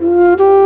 Thank you.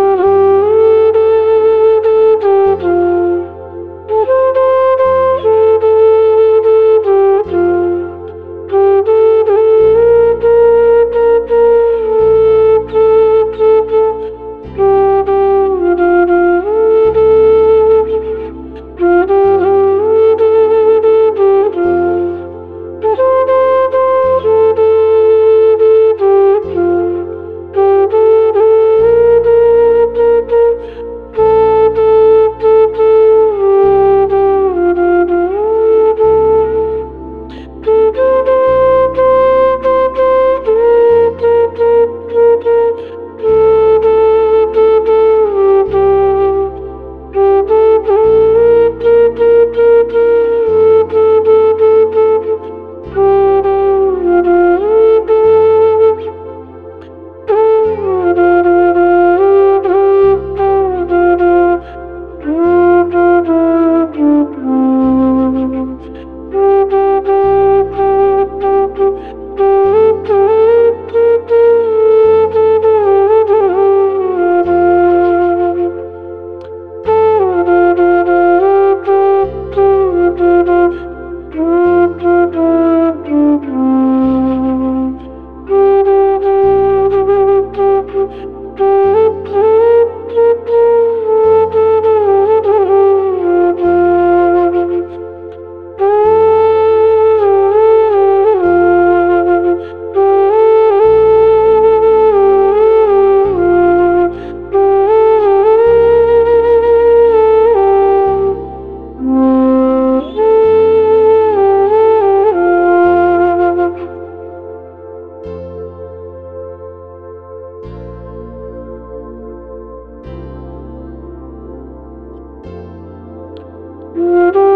Música